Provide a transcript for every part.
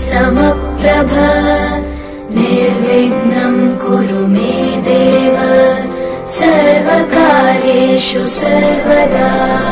समप्रभ। निर्विघ्नम् कुरु मे देव। सर्वकार्येषु सर्वदा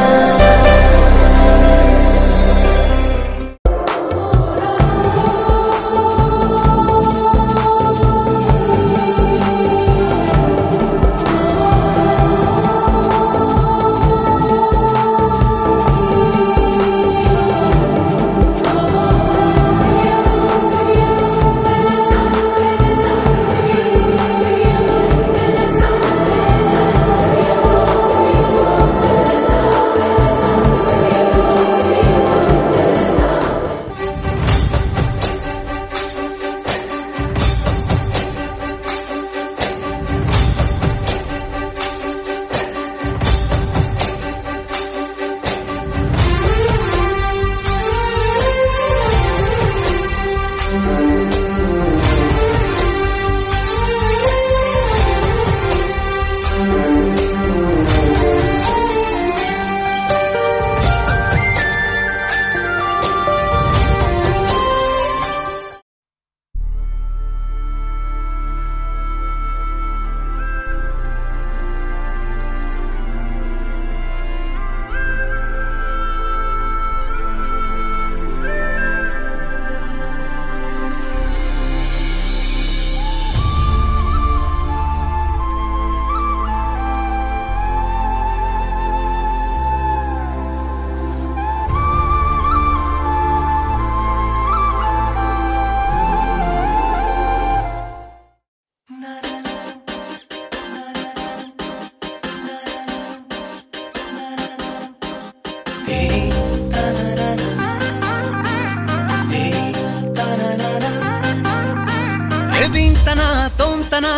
తోంతన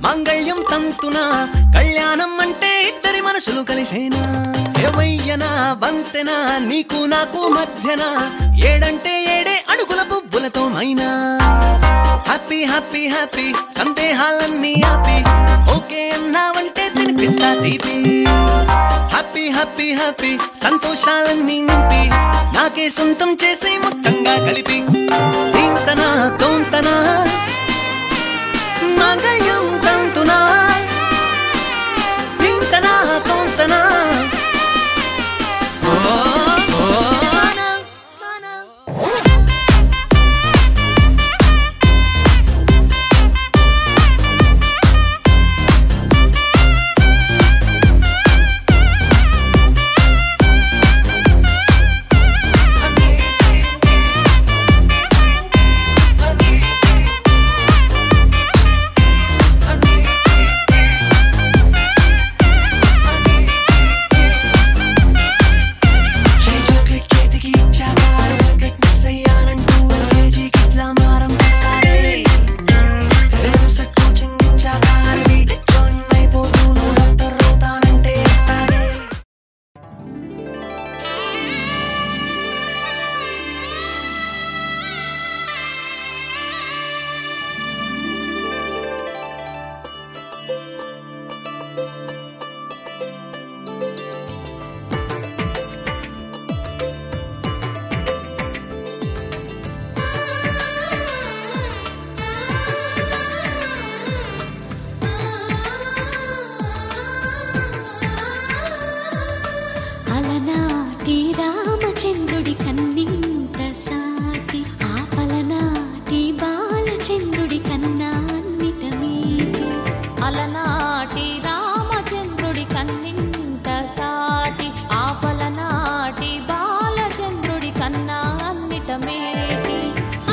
మంగళ్యం తంతున కళ్యాణం అంటే ఇద్దరి మనసులు కలిసేనా? ఎవయ్యనా బంతెన నీకు నాకు మధ్యన? ఏడంటే ఏడే అడుగుల పువ్వులతో మైనా? హ్యాపీ హ్యాపీ హ్యాపీ సందేహాలన్నీ హ్యాపీ ఓకే అన్నావంటే తినిపిస్తా తీపి. హ్యాపీ హ్యాపీ హ్యాపీ సంతోషాలన్నీ నింపి నాకే సొంతం చేసే మొత్తంగా కలిపి దీంతనా తోంతనా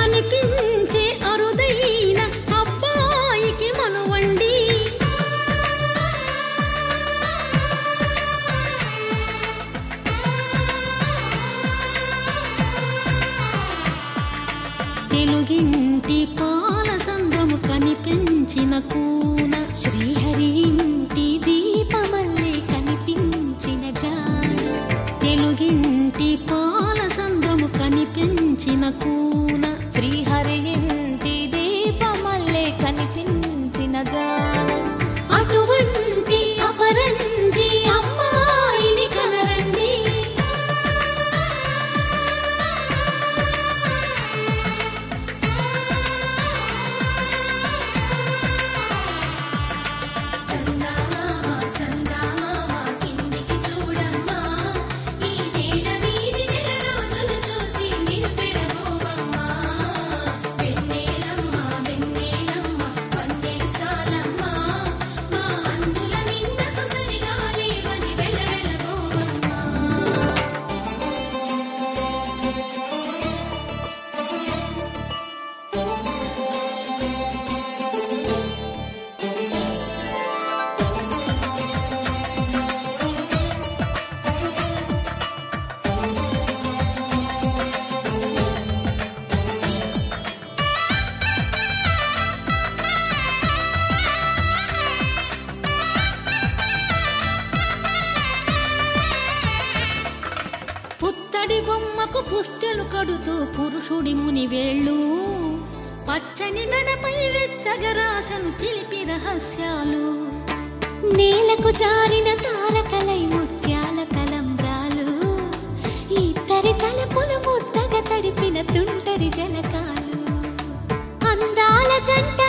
అనిపించే da బొమ్మకు పుస్తెలు కడుతూ పురుషుడి ముని వేళ్ళు పచ్చని నడపై వెచ్చగరాసను చిలిపి రహస్యాలు. నేలకు జారిన తారకలై ముత్యాల తలంబ్రాలు. ఇద్దరి తలపులు ముద్దగా తడిపిన తుంటరి జలకాలు. అందాల జంట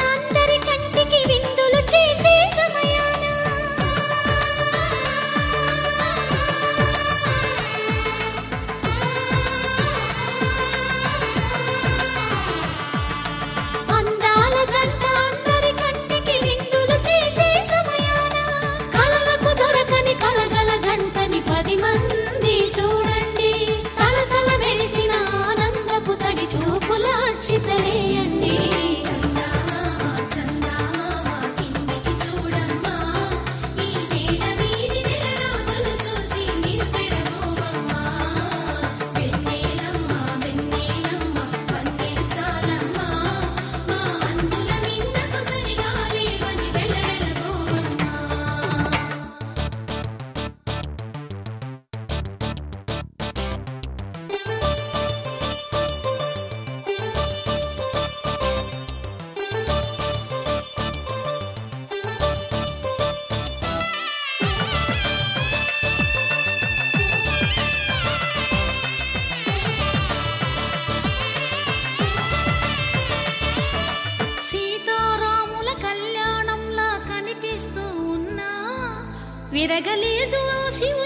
ತಿರಗಲೇದು ಆಸೆಯು